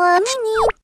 Well, I need